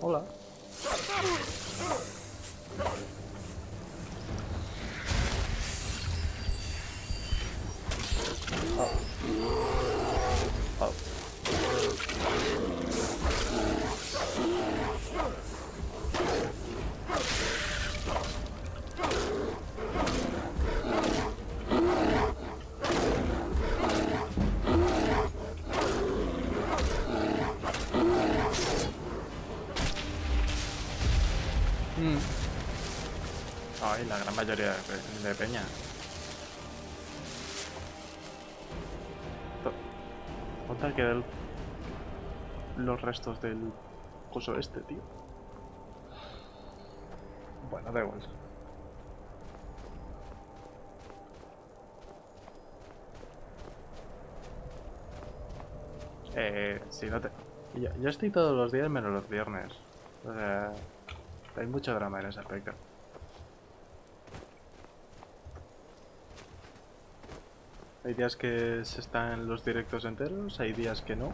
Hola. Mayoría de, de peña. ¿Dónde quedan los restos del coso este, tío? Bueno, da igual. Eh, si no te... Yo, yo estoy todos los días menos los viernes. O sea, hay mucho drama en ese aspecto. Hay días que se están los directos enteros, hay días que no.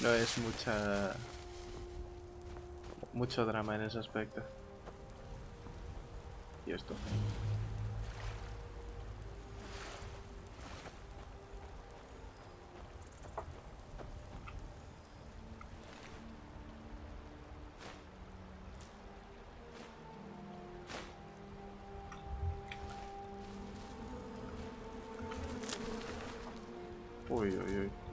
No es mucha... Mucho drama en ese aspecto. Y esto. Oi, oi, oi.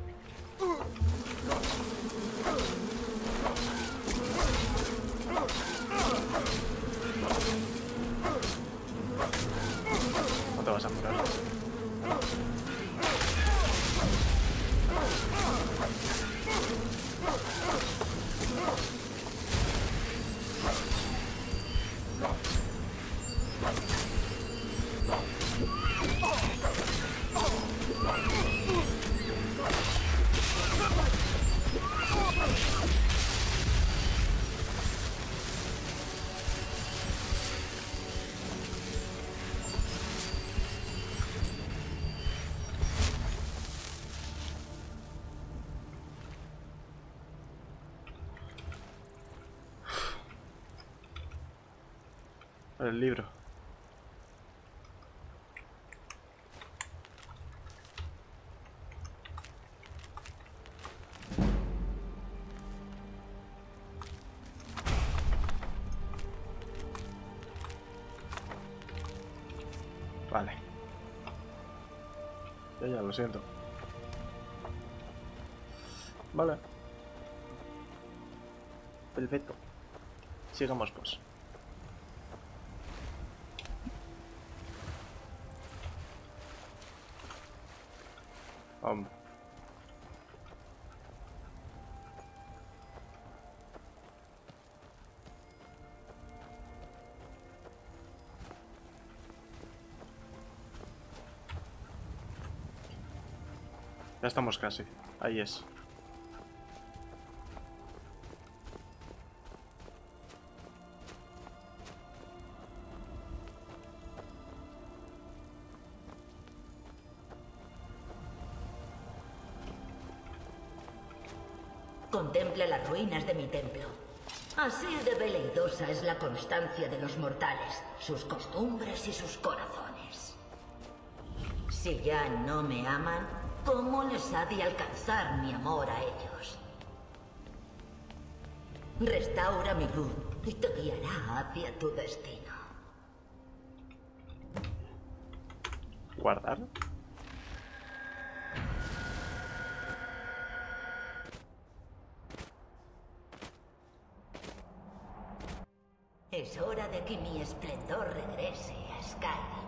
El libro. Vale. Ya, lo siento. Vale. Perfecto. Sigamos pues. Hombre. Ya estamos casi. Ahí es. Contempla las ruinas de mi templo. Así de veleidosa es la constancia de los mortales, sus costumbres y sus corazones. Si ya no me aman, ¿cómo les ha de alcanzar mi amor a ellos? Restaura mi luz y te guiará hacia tu destino. Guardar. Que mi esplendor regrese a Skyrim.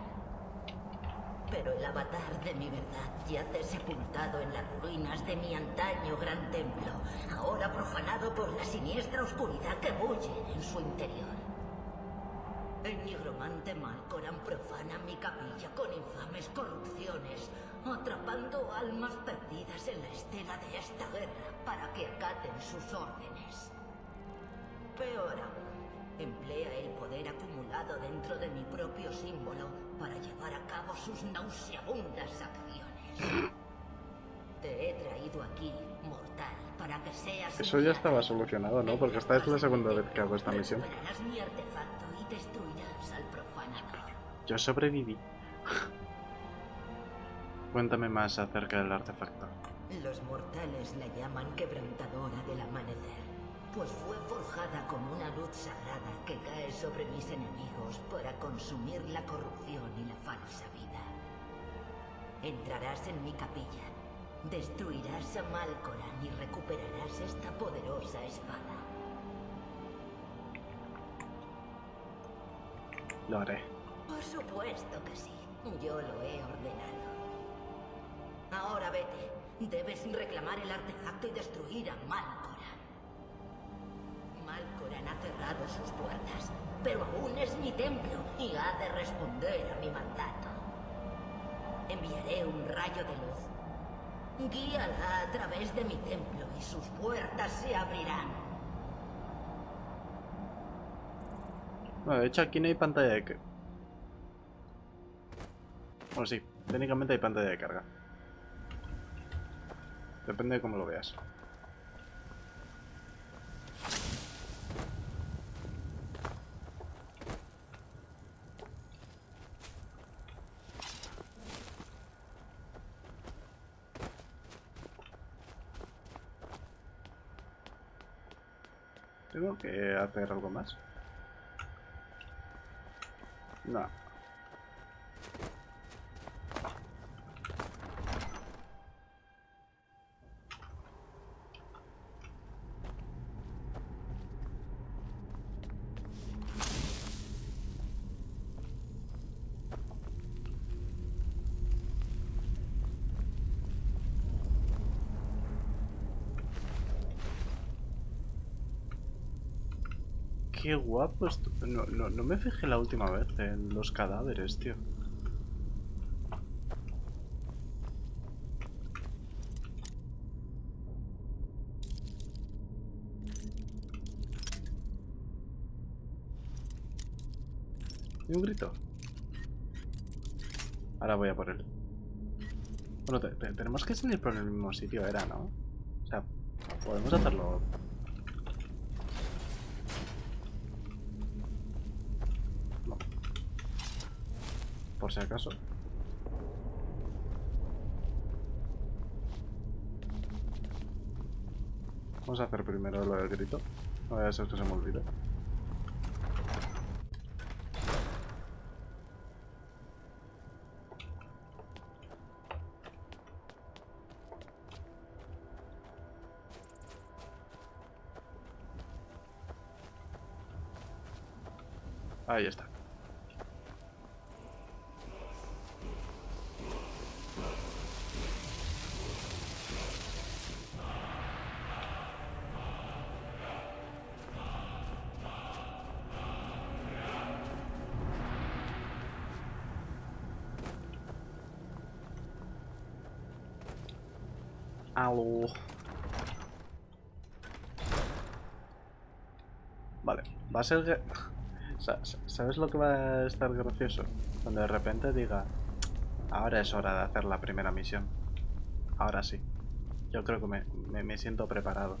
Pero el avatar de mi verdad yace sepultado en las ruinas de mi antaño gran templo, ahora profanado por la siniestra oscuridad que bulle en su interior. El nigromante Malcoran profana mi capilla con infames corrupciones, atrapando almas perdidas en la estela de esta guerra para que acaten sus órdenes. Peor aún, emplea el poder acumulado dentro de mi propio símbolo para llevar a cabo sus nauseabundas acciones. Te he traído aquí, mortal, para que seas... Eso ya estaba solucionado, ¿no? Porque esta es la segunda vez que hago esta misión. Mi artefacto y destruirás al profanador. Yo sobreviví. Cuéntame más acerca del artefacto. Los mortales la llaman quebrantadora del amanecer, pues fue forjada como una luz sagrada que cae sobre mis enemigos para consumir la corrupción y la falsa vida. Entrarás en mi capilla, destruirás a Malcoran y recuperarás esta poderosa espada. Lo haré. Por supuesto que sí, yo lo he ordenado. Ahora vete. Debes reclamar el artefacto y destruir a Malcoran. Cerrado sus puertas, pero aún es mi templo y ha de responder a mi mandato. Enviaré un rayo de luz. Guíala a través de mi templo y sus puertas se abrirán. Bueno, de hecho aquí no hay pantalla de... Bueno, sí, técnicamente hay pantalla de carga. Depende de cómo lo veas. ¿Tengo que hacer algo más? No. Qué guapo esto. No, no, no me fijé la última vez en los cadáveres, tío. ¿Y un grito? Ahora voy a por él. Bueno, te- te- tenemos que salir por el mismo sitio, era, ¿no? O sea, podemos hacerlo Por si acaso. Vamos a hacer primero lo del grito. No vaya a ser que se me olvide. Ahí está. Vale, va a ser... ¿Sabes lo que va a estar gracioso? Cuando de repente diga, ahora es hora de hacer la primera misión. Ahora sí. Yo creo que me- me siento preparado.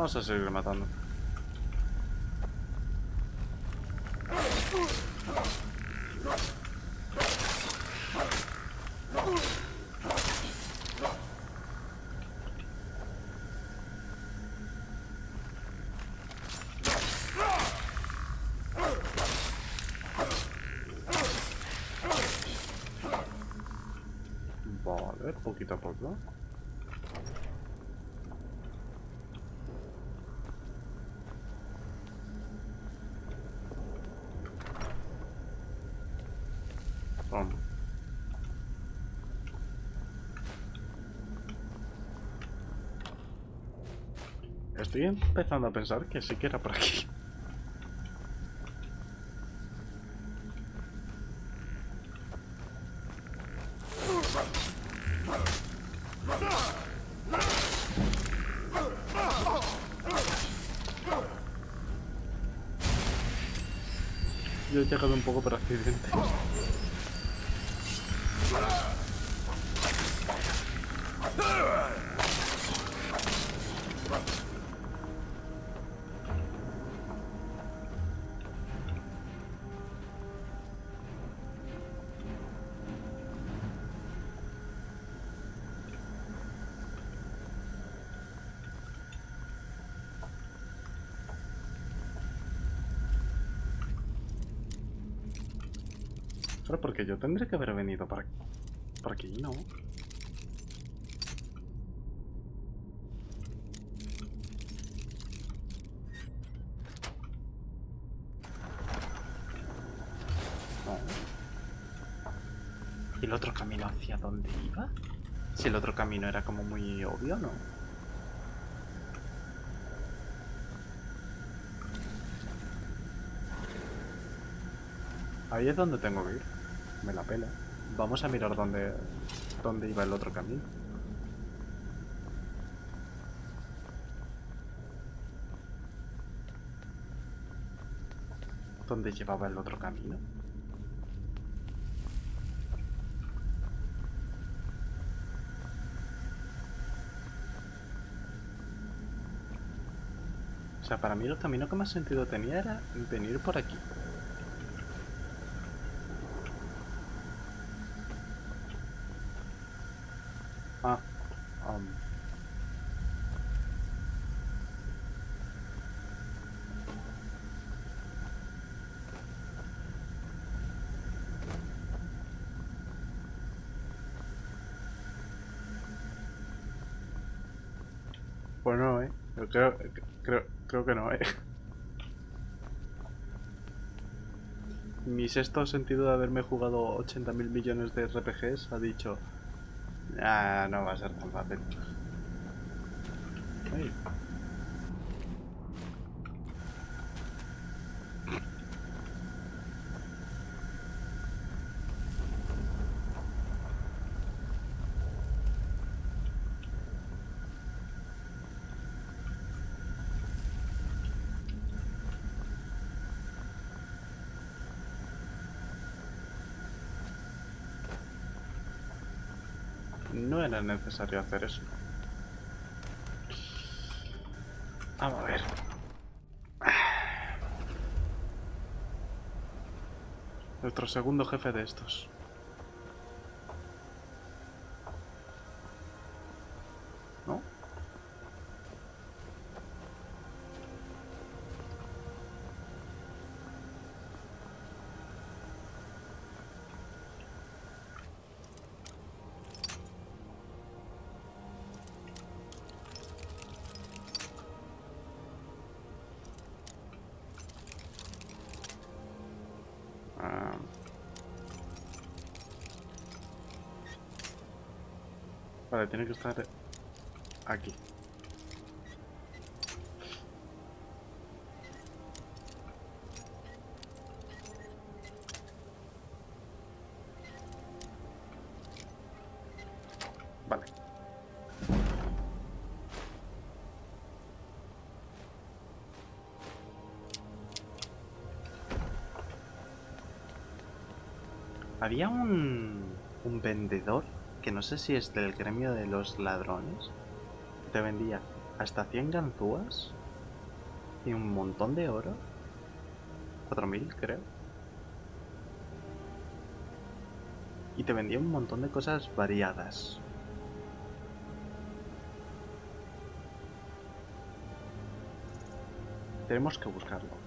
Vamos a seguir matando. Vale, poquito a poco. Vamos. Estoy empezando a pensar que sí que era por aquí. Yo he llegado un poco por accidente. Porque yo tendré que haber venido para por aquí. No. ¿Y el otro camino hacia dónde iba? Si el otro camino era como muy obvio, ¿no? Ahí es donde tengo que ir. Me la pela. Vamos a mirar dónde, dónde iba el otro camino. ¿Dónde llevaba el otro camino? O sea, para mí el camino que más sentido tenía era venir por aquí. Ah, um. Pues no, eh. Yo creo, creo, creo que no, eh. Mi sexto sentido de haberme jugado 80.000 millones de RPGs ha dicho Ah, no va a ser tan fácil. Ay. No era necesario hacer eso. Vamos a ver. Nuestro segundo jefe de estos. Vale, tiene que estar aquí. Vale. Había un, un vendedor que no sé si es del gremio de los ladrones. Te vendía hasta 100 ganzúas y un montón de oro. 4000, creo. Y te vendía un montón de cosas variadas. Tenemos que buscarlo.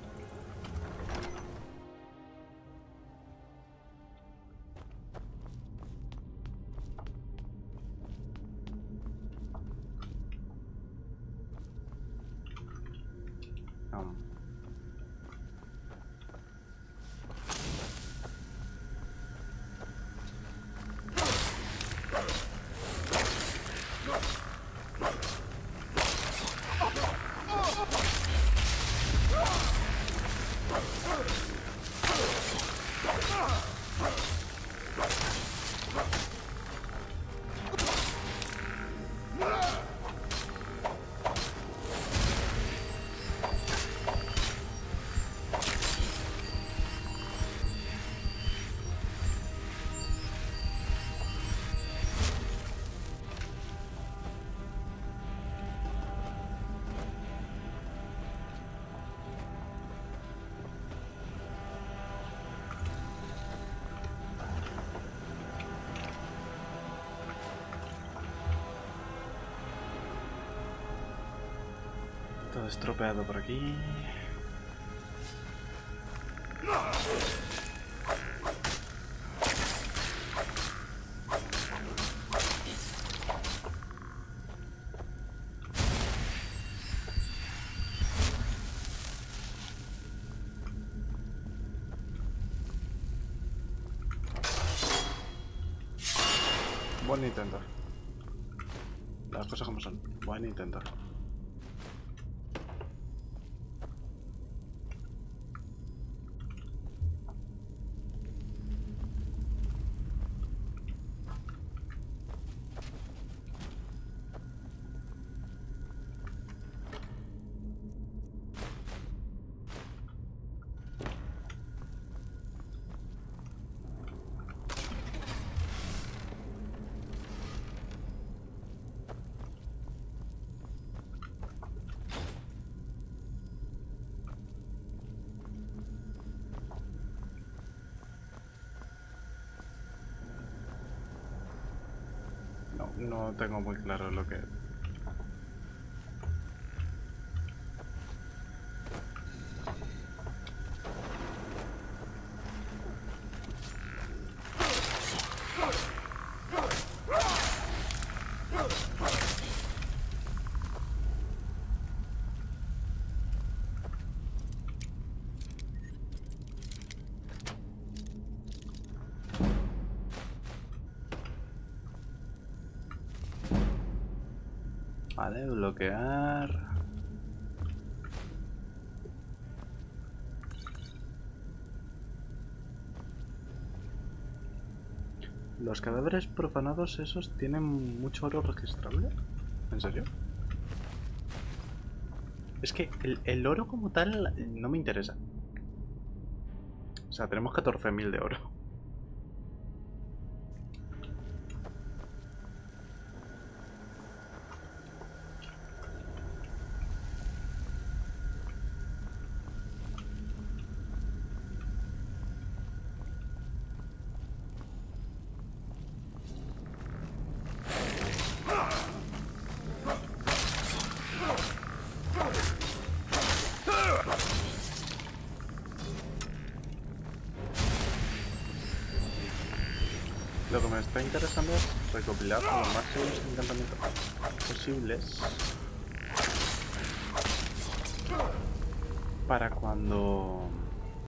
Estropeado por aquí. Buen intento. Las cosas como son. Buen intento. No, tengo muy claro lo que... Vale, bloquear. ¿Los cadáveres profanados esos tienen mucho oro registrable? ¿En serio? Es que el, el oro como tal no me interesa. O sea, tenemos 14.000 de oro. Me está interesando es recopilar los máximos encantamientos posibles para cuando